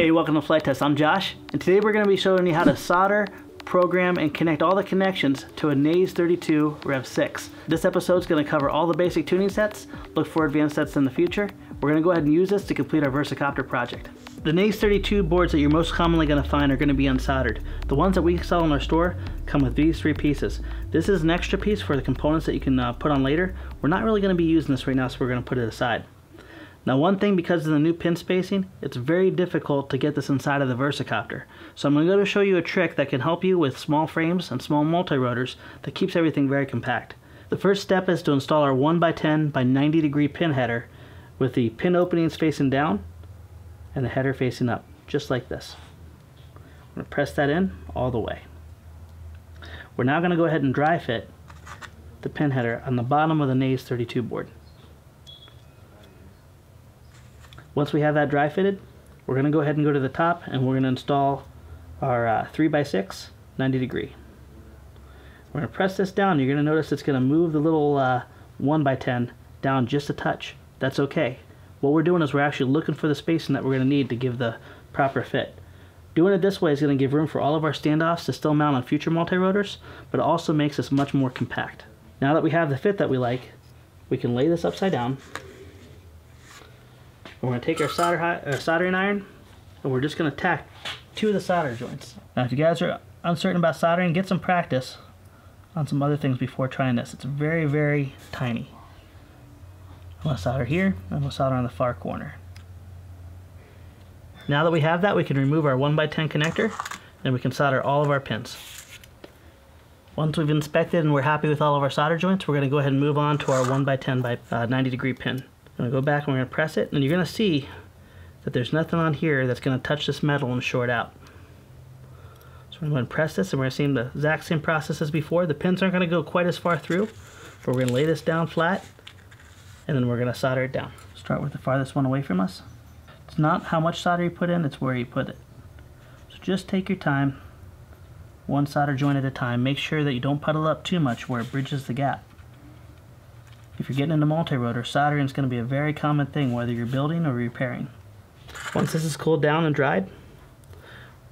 Hey, welcome to Flite Test. I'm Josh, and today we're going to be showing you how to solder, program, and connect all the connections to a Naze 32 Rev 6. This episode is going to cover all the basic tuning sets, look for advanced sets in the future. We're going to go ahead and use this to complete our Versacopter project. The Naze 32 boards that you're most commonly going to find are going to be unsoldered. The ones that we sell in our store come with these three pieces. This is an extra piece for the components that you can uh, put on later. We're not really going to be using this right now, so we're going to put it aside. Now one thing because of the new pin spacing, it's very difficult to get this inside of the Versacopter. So I'm going to show you a trick that can help you with small frames and small multi-rotors that keeps everything very compact. The first step is to install our 1x10 by 90 degree pin header with the pin openings facing down and the header facing up, just like this. I'm going to press that in all the way. We're now going to go ahead and dry fit the pin header on the bottom of the Naze 32 board. Once we have that dry fitted, we're going to go ahead and go to the top and we're going to install our uh, 3x6 90 degree. We're going to press this down. You're going to notice it's going to move the little uh, 1x10 down just a touch. That's okay. What we're doing is we're actually looking for the spacing that we're going to need to give the proper fit. Doing it this way is going to give room for all of our standoffs to still mount on future multi-rotors, but it also makes us much more compact. Now that we have the fit that we like, we can lay this upside down we're going to take our solder uh, soldering iron and we're just going to tack two of the solder joints. Now if you guys are uncertain about soldering, get some practice on some other things before trying this. It's very, very tiny. I'm going to solder here, I'm going to solder on the far corner. Now that we have that, we can remove our 1x10 connector and we can solder all of our pins. Once we've inspected and we're happy with all of our solder joints, we're going to go ahead and move on to our 1x10 by uh, 90 degree pin. I'm going to go back and we're going to press it and you're going to see that there's nothing on here that's going to touch this metal and short out. So we're going to press this and we're going to see the exact same process as before. The pins aren't going to go quite as far through, but we're going to lay this down flat and then we're going to solder it down. Start with the farthest one away from us. It's not how much solder you put in, it's where you put it. So just take your time, one solder joint at a time. Make sure that you don't puddle up too much where it bridges the gap. If you're getting into multi-rotor, soldering is going to be a very common thing whether you're building or repairing. Once this is cooled down and dried,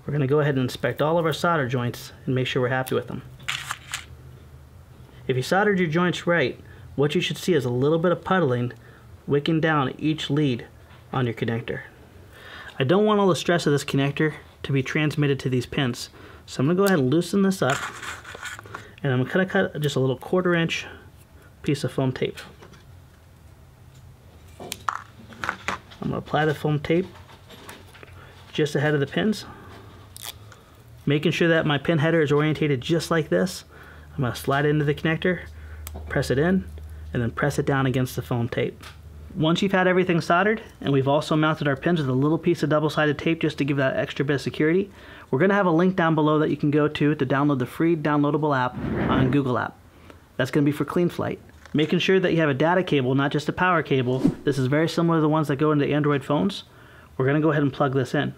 we're going to go ahead and inspect all of our solder joints and make sure we're happy with them. If you soldered your joints right, what you should see is a little bit of puddling wicking down each lead on your connector. I don't want all the stress of this connector to be transmitted to these pins, so I'm going to go ahead and loosen this up and I'm going to cut just a little quarter inch piece of foam tape. I'm going to apply the foam tape just ahead of the pins, making sure that my pin header is orientated just like this. I'm going to slide into the connector, press it in, and then press it down against the foam tape. Once you've had everything soldered, and we've also mounted our pins with a little piece of double-sided tape just to give that extra bit of security, we're going to have a link down below that you can go to to download the free downloadable app on Google App. That's going to be for Cleanflight. Making sure that you have a data cable, not just a power cable. This is very similar to the ones that go into Android phones. We're going to go ahead and plug this in.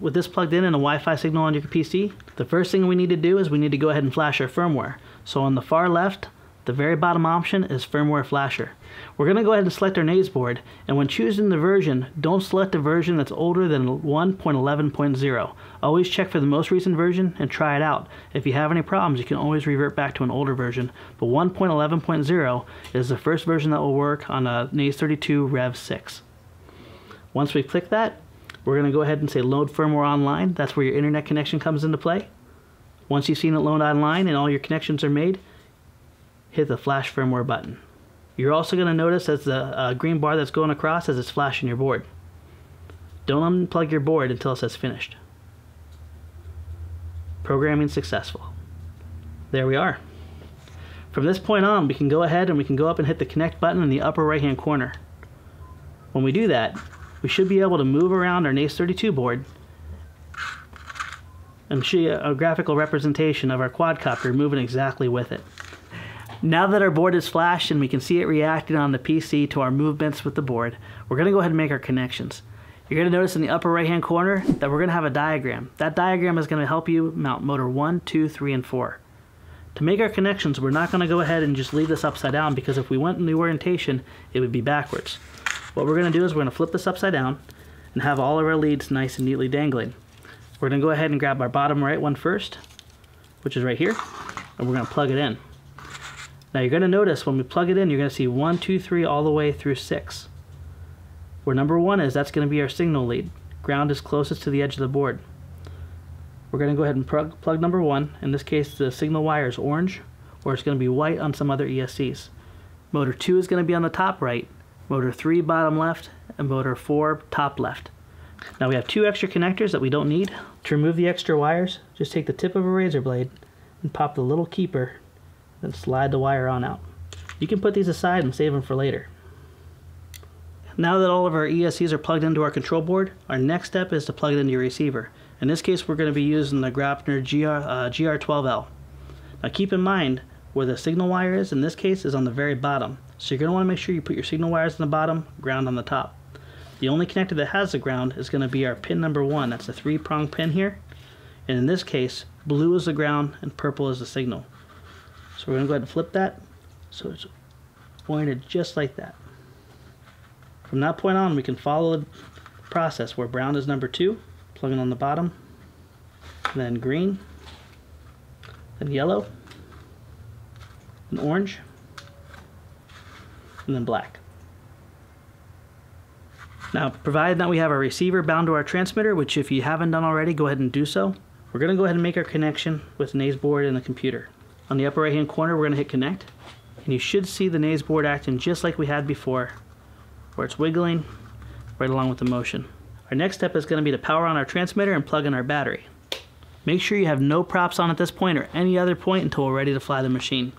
With this plugged in and a Wi-Fi signal on your PC, the first thing we need to do is we need to go ahead and flash our firmware. So on the far left, the very bottom option is firmware flasher. We're going to go ahead and select our Naze board, and when choosing the version, don't select a version that's older than 1.11.0. Always check for the most recent version and try it out. If you have any problems, you can always revert back to an older version, but 1.11.0 is the first version that will work on a Naze 32 Rev 6. Once we click that, we're going to go ahead and say load firmware online. That's where your internet connection comes into play. Once you've seen it load online and all your connections are made, hit the flash firmware button. You're also going to notice as the uh, green bar that's going across as it's flashing your board. Don't unplug your board until it says finished. Programming successful. There we are. From this point on, we can go ahead and we can go up and hit the connect button in the upper right hand corner. When we do that, we should be able to move around our Naze 32 board and see a graphical representation of our quadcopter moving exactly with it. Now that our board is flashed and we can see it reacting on the PC to our movements with the board, we're going to go ahead and make our connections. You're going to notice in the upper right hand corner that we're going to have a diagram. That diagram is going to help you mount motor 1, 2, 3, and 4. To make our connections, we're not going to go ahead and just leave this upside down because if we went in the orientation, it would be backwards. What we're going to do is we're going to flip this upside down and have all of our leads nice and neatly dangling. We're going to go ahead and grab our bottom right one first, which is right here, and we're going to plug it in. Now you're going to notice when we plug it in, you're going to see one, two, three, all the way through 6. Where number 1 is, that's going to be our signal lead. Ground is closest to the edge of the board. We're going to go ahead and plug, plug number 1. In this case, the signal wire is orange, or it's going to be white on some other ESCs. Motor 2 is going to be on the top right, motor 3 bottom left, and motor 4 top left. Now we have two extra connectors that we don't need. To remove the extra wires, just take the tip of a razor blade and pop the little keeper then slide the wire on out. You can put these aside and save them for later. Now that all of our ESCs are plugged into our control board, our next step is to plug it into your receiver. In this case, we're going to be using the Graupner GR, uh, GR12L. Now keep in mind, where the signal wire is in this case is on the very bottom. So you're going to want to make sure you put your signal wires on the bottom, ground on the top. The only connector that has the ground is going to be our pin number one. That's the three prong pin here. And in this case, blue is the ground and purple is the signal. So we're going to go ahead and flip that so it's pointed just like that. From that point on, we can follow the process where brown is number two, plugging on the bottom, then green, then yellow, and orange, and then black. Now, provided that we have our receiver bound to our transmitter, which if you haven't done already, go ahead and do so. We're going to go ahead and make our connection with Naze board and the computer. On the upper right hand corner, we're going to hit connect. And you should see the Naze board acting just like we had before, where it's wiggling right along with the motion. Our next step is going to be to power on our transmitter and plug in our battery. Make sure you have no props on at this point or any other point until we're ready to fly the machine.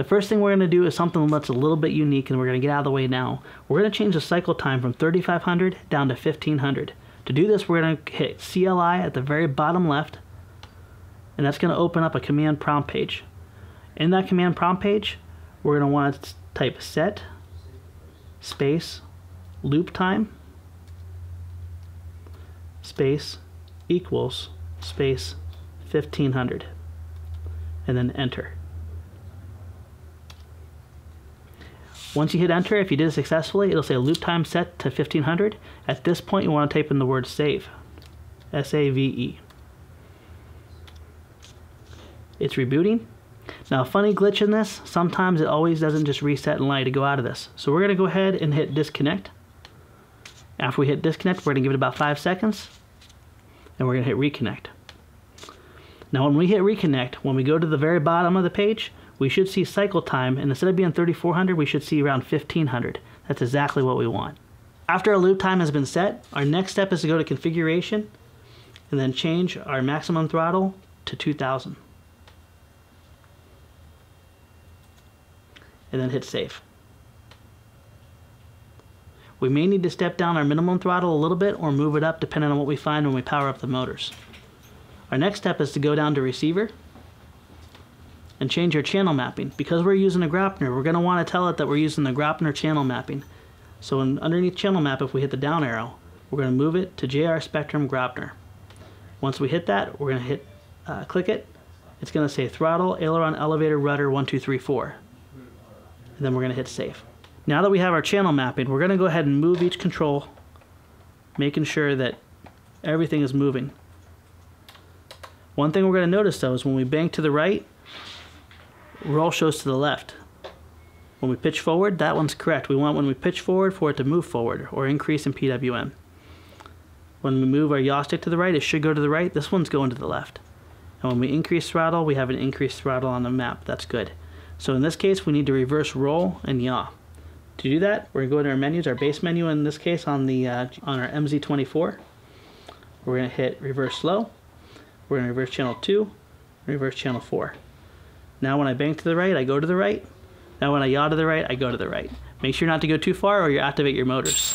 The first thing we're going to do is something that's a little bit unique and we're going to get out of the way now. We're going to change the cycle time from 3500 down to 1500. To do this, we're going to hit CLI at the very bottom left, and that's going to open up a command prompt page. In that command prompt page, we're going to want to type set space loop time space equals space 1500 and then enter. Once you hit enter, if you did it successfully, it'll say loop time set to 1500. At this point, you want to type in the word save. S-A-V-E. It's rebooting. Now, funny glitch in this, sometimes it always doesn't just reset and allow you to go out of this. So we're going to go ahead and hit disconnect. After we hit disconnect, we're going to give it about five seconds. And we're going to hit reconnect. Now, when we hit reconnect, when we go to the very bottom of the page, we should see cycle time, and instead of being 3400, we should see around 1500. That's exactly what we want. After our loop time has been set, our next step is to go to configuration and then change our maximum throttle to 2000. And then hit save. We may need to step down our minimum throttle a little bit or move it up depending on what we find when we power up the motors. Our next step is to go down to receiver and change our channel mapping. Because we're using a Graupner, we're going to want to tell it that we're using the Graupner channel mapping. So in, underneath channel map, if we hit the down arrow, we're going to move it to JR Spektrum Graupner. Once we hit that, we're going to hit uh, click it. It's going to say throttle, aileron, elevator, rudder, 1, 2, 3, 4. And then we're going to hit save. Now that we have our channel mapping, we're going to go ahead and move each control, making sure that everything is moving. One thing we're going to notice though is when we bank to the right, roll shows to the left. When we pitch forward, that one's correct. We want when we pitch forward for it to move forward or increase in PWM. When we move our yaw stick to the right, it should go to the right. This one's going to the left. And when we increase throttle, we have an increased throttle on the map. That's good. So in this case, we need to reverse roll and yaw. To do that, we're going to go to our menus, our base menu in this case on the uh, on our MZ24. We're going to hit reverse slow. We're going to reverse channel 2, reverse channel 4. Now when I bank to the right, I go to the right. Now when I yaw to the right, I go to the right. Make sure not to go too far or you activate your motors.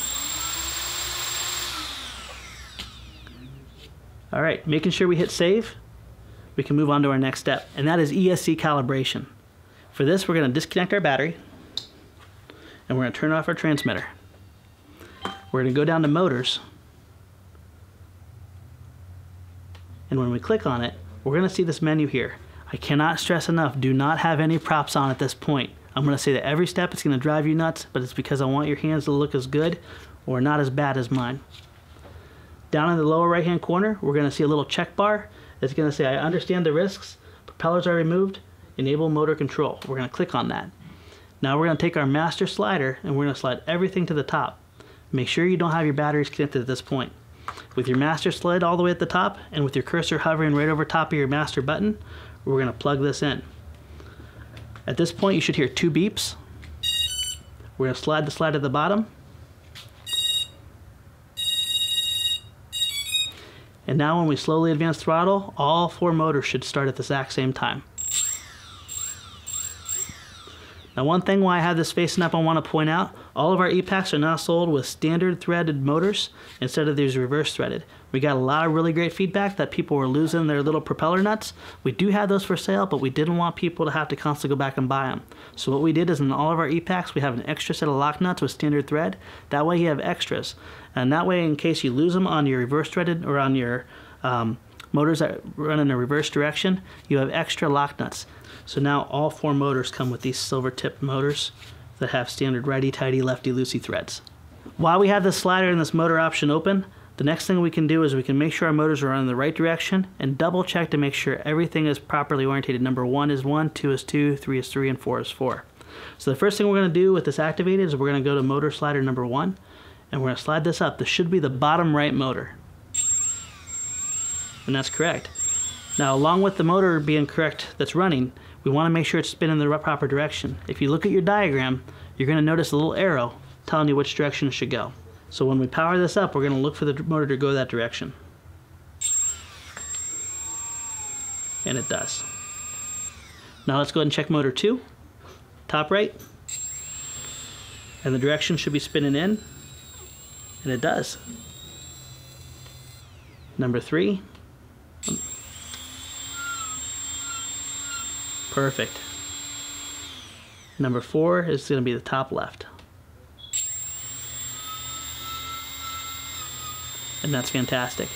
All right, making sure we hit save, we can move on to our next step, and that is ESC calibration. For this, we're gonna disconnect our battery, and we're gonna turn off our transmitter. We're gonna go down to motors, and when we click on it, we're gonna see this menu here. I cannot stress enough, do not have any props on at this point. I'm going to say that every step going to drive you nuts, but it's because I want your hands to look as good or not as bad as mine. Down in the lower right hand corner, we're going to see a little check bar. It's going to say, I understand the risks, propellers are removed, enable motor control. We're going to click on that. Now we're going to take our master slider and we're going to slide everything to the top. Make sure you don't have your batteries connected at this point. With your master slid all the way at the top and with your cursor hovering right over top of your master button, we're going to plug this in. At this point you should hear two beeps. We're going to slide the slide at the bottom. And now when we slowly advance throttle, all four motors should start at the exact same time. Now one thing why I have this facing up I want to point out, all of our E-Packs are now sold with standard threaded motors instead of these reverse threaded. We got a lot of really great feedback that people were losing their little propeller nuts. We do have those for sale, but we didn't want people to have to constantly go back and buy them. So what we did is in all of our E-Packs, we have an extra set of lock nuts with standard thread. That way you have extras. And that way in case you lose them on your reverse threaded or on your um, motors that run in a reverse direction, you have extra lock nuts. So now all four motors come with these silver tip motors that have standard righty-tighty, lefty-loosey threads. While we have this slider and this motor option open, the next thing we can do is we can make sure our motors are in the right direction and double check to make sure everything is properly orientated. Number one is one, two is two, three is three, and four is four. So the first thing we're going to do with this activated is we're going to go to motor slider number one and we're going to slide this up. This should be the bottom right motor. And that's correct. Now along with the motor being correct that's running, we want to make sure it's spinning in the proper direction. If you look at your diagram, you're going to notice a little arrow telling you which direction it should go. So when we power this up, we're going to look for the motor to go that direction. And it does. Now let's go ahead and check motor 2, top right. And the direction should be spinning in, and it does. Number 3, Perfect. Number four is going to be the top left. And that's fantastic.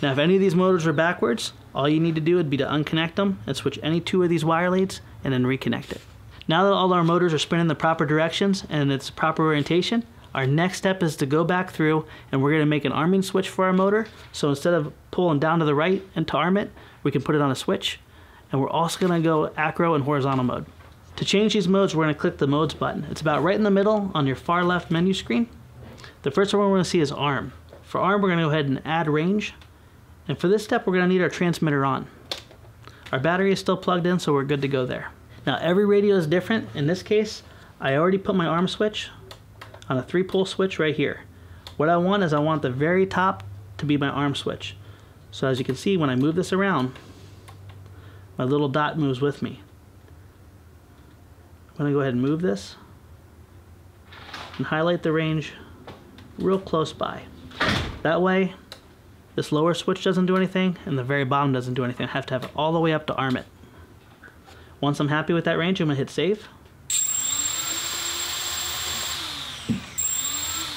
Now if any of these motors are backwards, all you need to do would be to unconnect them and switch any two of these wire leads and then reconnect it. Now that all our motors are spinning the proper directions and it's proper orientation, our next step is to go back through and we're going to make an arming switch for our motor. So instead of pulling down to the right and to arm it, we can put it on a switch and we're also going to go acro and horizontal mode. To change these modes, we're to click the modes button. It's about right in the middle on your far left menu screen. The first one we're to see is arm. For arm, we're going to go ahead and add range. And for this step, we're going to need our transmitter on. Our battery is still plugged in, so we're good to go there. Now, every radio is different. In this case, I already put my arm switch on a three pole switch right here. What I want is I want the very top to be my arm switch. So as you can see, when I move this around, my little dot moves with me. I'm going to go ahead and move this and highlight the range real close by. That way, this lower switch doesn't do anything and the very bottom doesn't do anything. I have to have it all the way up to arm it. Once I'm happy with that range, I'm going to hit save.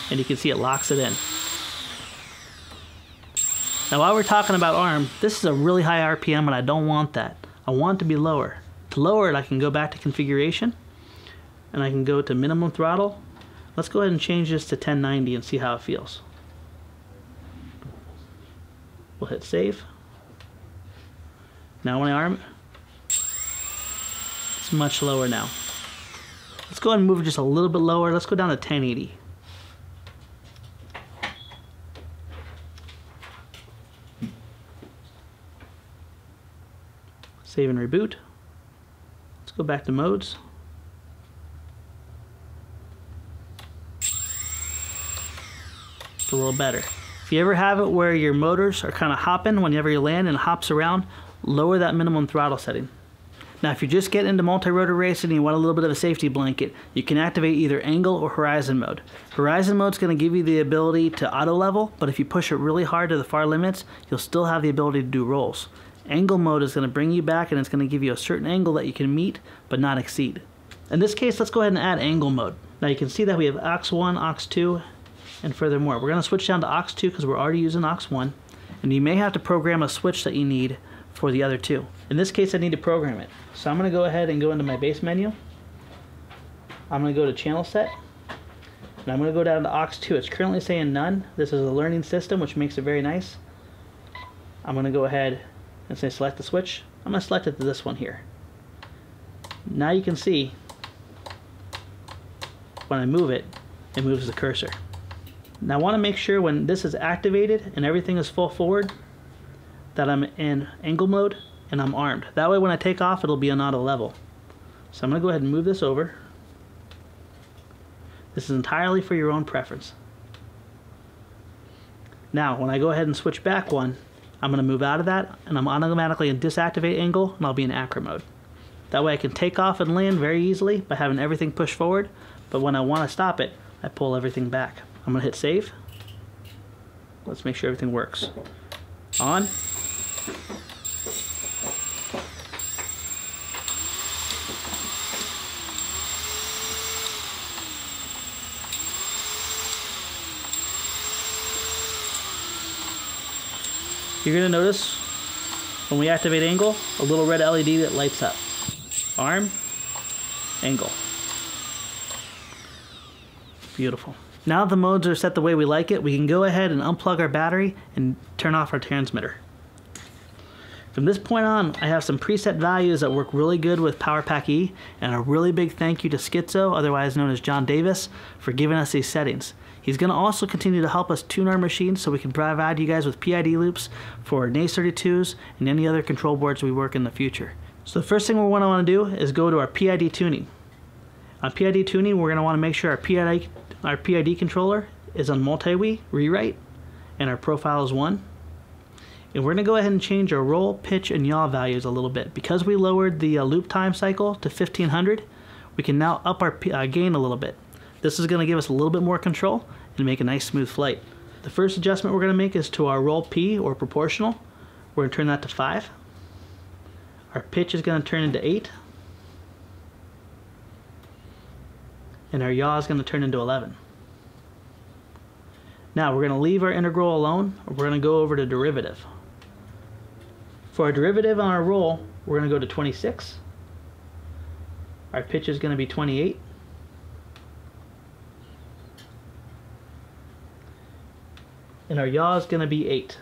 And you can see it locks it in. Now while we're talking about ARM, this is a really high RPM and I don't want that. I want to be lower. To lower it, I can go back to configuration and I can go to minimum throttle. Let's go ahead and change this to 1090 and see how it feels. We'll hit save. Now when I arm it, it's much lower now. Let's go ahead and move it just a little bit lower. Let's go down to 1080. Save and reboot. Let's go back to modes. It's a little better. If you ever have it where your motors are kind of hopping whenever you land and hops around, lower that minimum throttle setting. Now if you're just getting into multi-rotor racing and you want a little bit of a safety blanket, you can activate either angle or horizon mode. Horizon mode is going to give you the ability to auto level, but if you push it really hard to the far limits, you'll still have the ability to do rolls. Angle mode is going to bring you back and it's going to give you a certain angle that you can meet but not exceed. In this case, let's go ahead and add angle mode. Now you can see that we have aux1, aux2, and furthermore. We're going to switch down to aux2 because we're already using aux1. And you may have to program a switch that you need for the other two. In this case, I need to program it. So I'm going to go ahead and go into my base menu. I'm going to go to channel set. And I'm going to go down to aux2. It's currently saying none. This is a learning system, which makes it very nice. I'm going to go ahead and say select the switch. I'm going to select it to this one here. Now you can see when I move it, it moves the cursor. Now I want to make sure when this is activated and everything is full forward that I'm in angle mode and I'm armed. That way when I take off it'll be on auto level. So I'm going to go ahead and move this over. This is entirely for your own preference. Now when I go ahead and switch back one, I'm going to move out of that and I'm automatically in disactivate angle and I'll be in acro mode. That way I can take off and land very easily by having everything pushed forward, but when I want to stop it, I pull everything back. I'm going to hit save. Let's make sure everything works. On. You're going to notice when we activate angle, a little red LED that lights up. Arm, angle. Beautiful. Now the modes are set the way we like it, we can go ahead and unplug our battery and turn off our transmitter. From this point on, I have some preset values that work really good with PowerPack E, and a really big thank you to Skitzo, otherwise known as John Davis, for giving us these settings. He's going to also continue to help us tune our machines so we can provide you guys with PID loops for Naze32s and any other control boards we work in the future. So the first thing we want to want to do is go to our PID tuning. On PID tuning, we're going to want to make sure our PID, our PID controller is on multi-wii, rewrite, and our profile is 1. And we're going to go ahead and change our roll, pitch, and yaw values a little bit. Because we lowered the uh, loop time cycle to 1500, we can now up our uh, gain a little bit. This is going to give us a little bit more control and make a nice smooth flight. The first adjustment we're going to make is to our roll P or proportional. We're going to turn that to 5. Our pitch is going to turn into 8. And our yaw is going to turn into 11. Now we're going to leave our integral alone. We're going to go over to derivative. For our derivative on our roll, we're going to go to 26. Our pitch is going to be 28. And our yaw is going to be 8.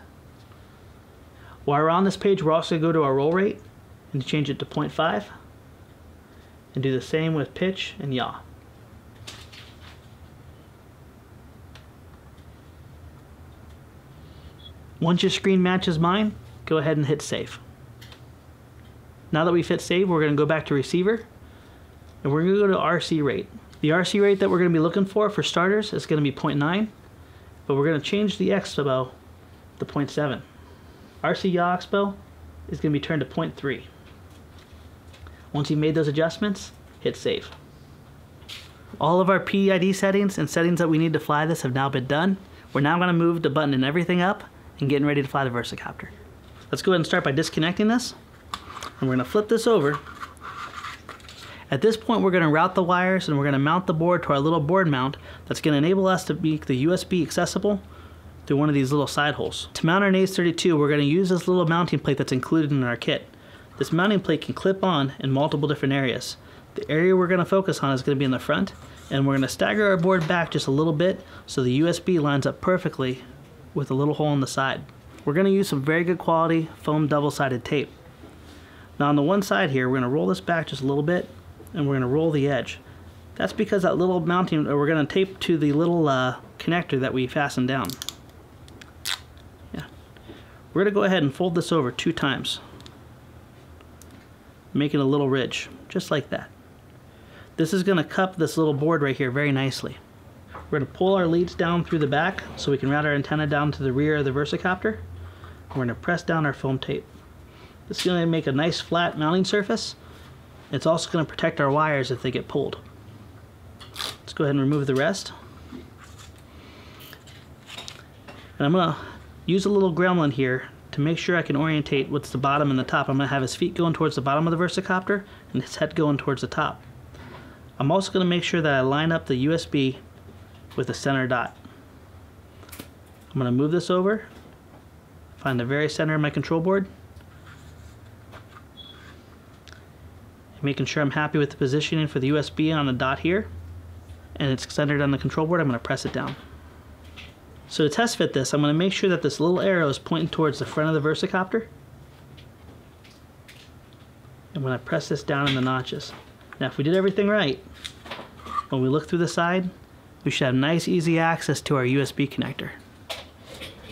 While we're on this page, we're also going to go to our roll rate and change it to 0.5. And do the same with pitch and yaw. Once your screen matches mine, go ahead and hit save. Now that we've hit save, we're going to go back to receiver and we're going to go to RC rate. The RC rate that we're going to be looking for for starters is going to be 0.9, but we're going to change the expo to 0.7. RC yaw expo is going to be turned to 0.3. Once you've made those adjustments, hit save. All of our PID settings and settings that we need to fly this have now been done. We're now going to move the button and everything up and getting ready to fly the Versacopter. Let's go ahead and start by disconnecting this. And we're going to flip this over. At this point, we're going to route the wires and we're going to mount the board to our little board mount that's going to enable us to make the USB accessible through one of these little side holes. To mount our Naze32, we're going to use this little mounting plate that's included in our kit. This mounting plate can clip on in multiple different areas. The area we're going to focus on is going to be in the front, and we're going to stagger our board back just a little bit so the USB lines up perfectly with a little hole in the side. We're going to use some very good quality foam double-sided tape. Now on the one side here, we're going to roll this back just a little bit, and we're going to roll the edge. That's because that little mounting, we're going to tape to the little uh, connector that we fastened down. Yeah. We're going to go ahead and fold this over two times. Making a little ridge, just like that. This is going to cup this little board right here very nicely. We're going to pull our leads down through the back so we can route our antenna down to the rear of the Versacopter. We're going to press down our foam tape. This is going to make a nice flat mounting surface. It's also going to protect our wires if they get pulled. Let's go ahead and remove the rest. And I'm going to use a little gremlin here to make sure I can orientate what's the bottom and the top. I'm going to have his feet going towards the bottom of the Versacopter and his head going towards the top. I'm also going to make sure that I line up the USB with the center dot. I'm going to move this over, find the very center of my control board, making sure I'm happy with the positioning for the USB on the dot here. And it's centered on the control board, I'm going to press it down. So to test fit this, I'm going to make sure that this little arrow is pointing towards the front of the Versacopter. And when I press this down in the notches. Now if we did everything right, when we look through the side, we should have nice easy access to our USB connector.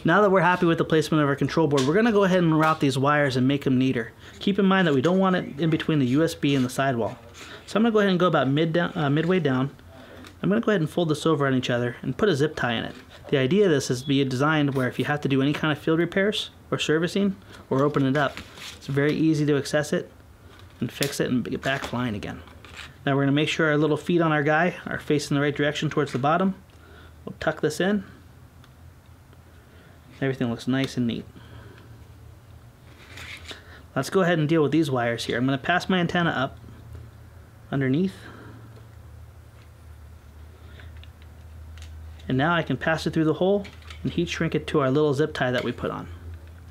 Now that we're happy with the placement of our control board, we're going to go ahead and route these wires and make them neater. Keep in mind that we don't want it in between the USB and the sidewall. So I'm going to go ahead and go about mid down, uh, midway down. I'm going to go ahead and fold this over on each other and put a zip tie in it. The idea of this is to be designed where if you have to do any kind of field repairs or servicing or open it up, it's very easy to access it and fix it and get back flying again. Now we're going to make sure our little feet on our guy are facing the right direction towards the bottom. We'll tuck this in. Everything looks nice and neat. Let's go ahead and deal with these wires here. I'm going to pass my antenna up underneath. And now I can pass it through the hole and heat shrink it to our little zip tie that we put on.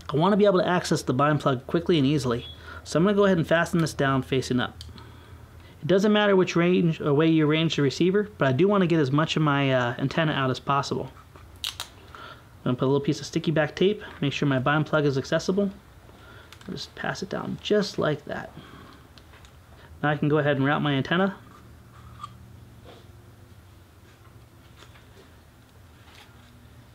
I want to be able to access the bind plug quickly and easily, so I'm going to go ahead and fasten this down facing up. It doesn't matter which range or way you arrange the receiver, but I do want to get as much of my uh, antenna out as possible. I'm going to put a little piece of sticky back tape, make sure my bind plug is accessible. Just pass it down just like that. Now I can go ahead and route my antenna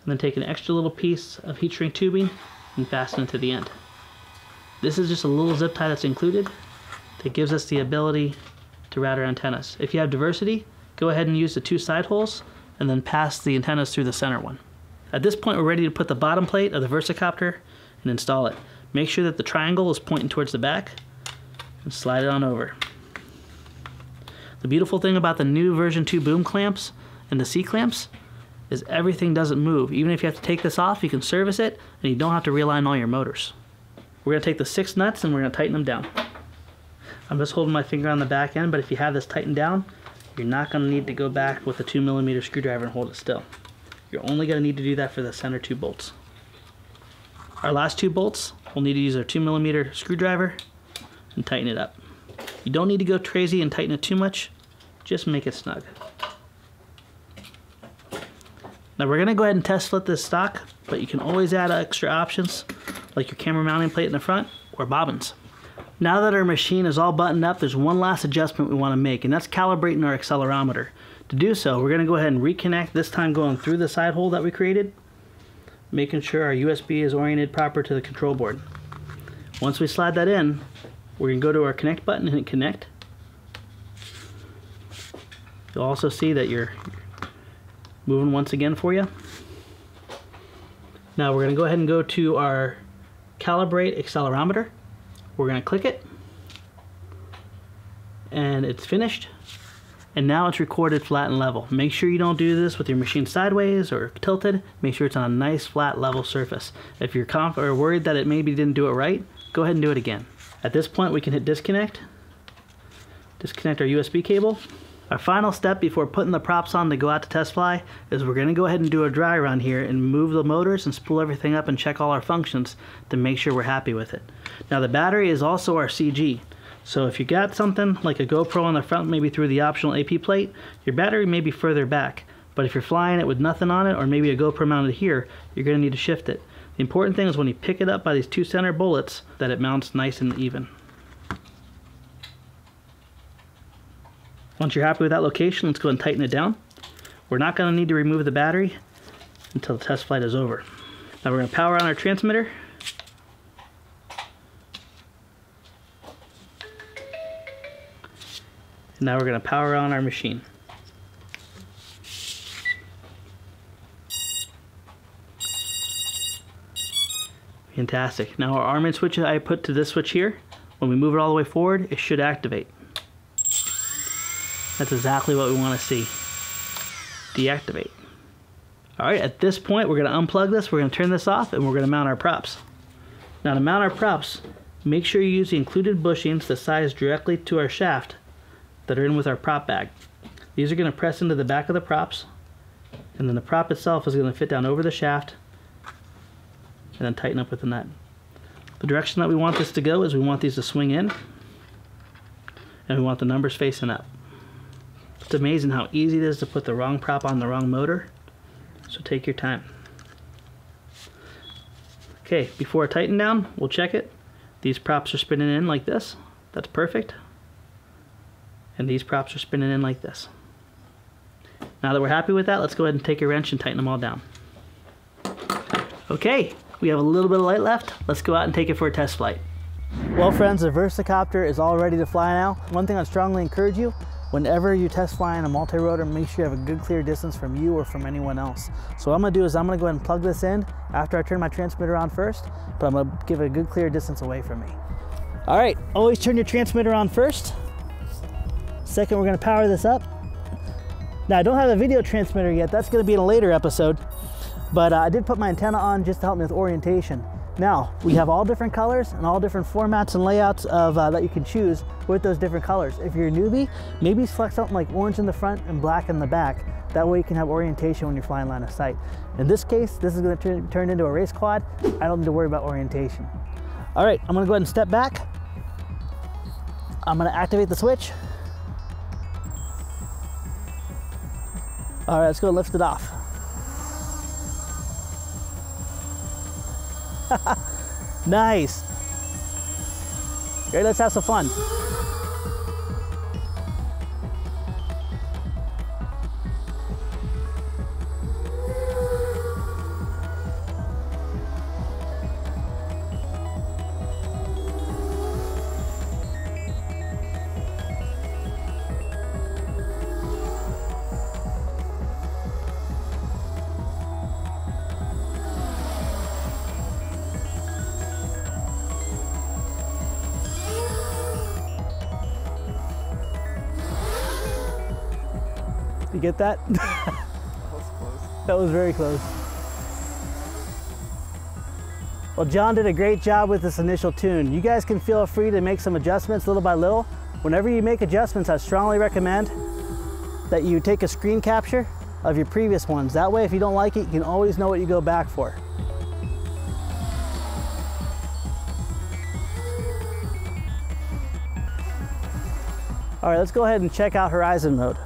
and then take an extra little piece of heat shrink tubing and fasten it to the end. This is just a little zip tie that's included that gives us the ability to route our antennas. If you have diversity, go ahead and use the two side holes and then pass the antennas through the center one. At this point, we're ready to put the bottom plate of the Versacopter and install it. Make sure that the triangle is pointing towards the back and slide it on over. The beautiful thing about the new version 2 boom clamps and the C-clamps is everything doesn't move. Even if you have to take this off, you can service it and you don't have to realign all your motors. We're going to take the six nuts and we're going to tighten them down. I'm just holding my finger on the back end, but if you have this tightened down, you're not going to need to go back with a 2 millimeter screwdriver and hold it still. You're only going to need to do that for the center two bolts. Our last two bolts, we'll need to use our 2 millimeter screwdriver and tighten it up. You don't need to go crazy and tighten it too much, just make it snug. Now we're gonna go ahead and test fit this stock, but you can always add extra options like your camera mounting plate in the front or bobbins. Now that our machine is all buttoned up, there's one last adjustment we wanna make and that's calibrating our accelerometer. To do so, we're gonna go ahead and reconnect, this time going through the side hole that we created, making sure our USB is oriented proper to the control board. Once we slide that in, we're gonna go to our connect button and hit connect. You'll also see that you're moving once again for you. Now we're going to go ahead and go to our calibrate accelerometer. We're going to click it and it's finished and now it's recorded flat and level. Make sure you don't do this with your machine sideways or tilted. Make sure it's on a nice flat level surface. If you're conf or worried that it maybe didn't do it right, go ahead and do it again. At this point we can hit disconnect, disconnect our USB cable, our final step before putting the props on to go out to test fly is we're going to go ahead and do a dry run here and move the motors and spool everything up and check all our functions to make sure we're happy with it. Now the battery is also our CG. So if you got something like a GoPro on the front, maybe through the optional AP plate, your battery may be further back. But if you're flying it with nothing on it, or maybe a GoPro mounted here, you're going to need to shift it. The important thing is when you pick it up by these two center bullets, that it mounts nice and even. Once you're happy with that location, let's go and tighten it down. We're not going to need to remove the battery until the test flight is over. Now we're going to power on our transmitter. And now we're going to power on our machine. Fantastic. Now our arming switch I put to this switch here, when we move it all the way forward, it should activate. That's exactly what we want to see. Deactivate. Alright, at this point we're going to unplug this, we're going to turn this off, and we're going to mount our props. Now to mount our props, make sure you use the included bushings that size directly to our shaft that are in with our prop bag. These are going to press into the back of the props, and then the prop itself is going to fit down over the shaft, and then tighten up with the nut. The direction that we want this to go is we want these to swing in, and we want the numbers facing up. It's amazing how easy it is to put the wrong prop on the wrong motor. So take your time. Okay, before I tighten down, we'll check it. These props are spinning in like this. That's perfect. And these props are spinning in like this. Now that we're happy with that, let's go ahead and take a wrench and tighten them all down. Okay, we have a little bit of light left. Let's go out and take it for a test flight. Well friends, the Versacopter is all ready to fly now. One thing I strongly encourage you, whenever you test fly in a multi-rotor, make sure you have a good clear distance from you or from anyone else. So what I'm gonna do is I'm gonna go ahead and plug this in after I turn my transmitter on first, but I'm gonna give it a good clear distance away from me. All right, always turn your transmitter on first. Second, we're gonna power this up. Now I don't have a video transmitter yet, that's gonna be in a later episode, but uh, I did put my antenna on just to help me with orientation. Now, we have all different colors and all different formats and layouts of uh, that you can choose with those different colors. If you're a newbie, maybe select something like orange in the front and black in the back. That way you can have orientation when you're flying line of sight. In this case, this is gonna turn, turn into a race quad. I don't need to worry about orientation. All right, I'm gonna go ahead and step back. I'm gonna activate the switch. All right, let's go lift it off. nice. Okay, let's have some fun. You get that? That was close. that was very close. Well, John did a great job with this initial tune. You guys can feel free to make some adjustments little by little. Whenever you make adjustments, I strongly recommend that you take a screen capture of your previous ones. That way, if you don't like it, you can always know what you go back for. All right, let's go ahead and check out horizon mode.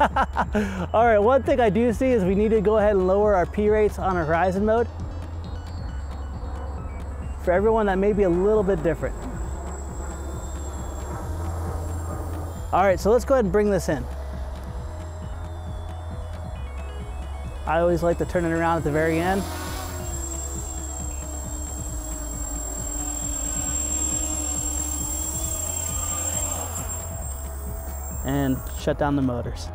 All right, one thing I do see is we need to go ahead and lower our P rates on our horizon mode. For everyone that may be a little bit different. All right, so let's go ahead and bring this in. I always like to turn it around at the very end. and shut down the motors.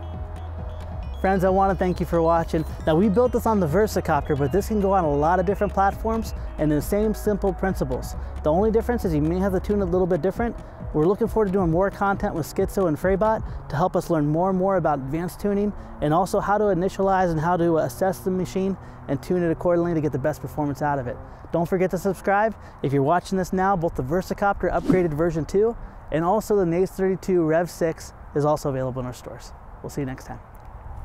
Friends, I want to thank you for watching. Now we built this on the Versacopter, but this can go on a lot of different platforms and the same simple principles. The only difference is you may have to tune a little bit different. We're looking forward to doing more content with Skitzo and Fraybot to help us learn more and more about advanced tuning and also how to initialize and how to assess the machine and tune it accordingly to get the best performance out of it. Don't forget to subscribe. If you're watching this now, both the Versacopter upgraded version 2 and also the Naze 32 Rev 6 is also available in our stores. We'll see you next time.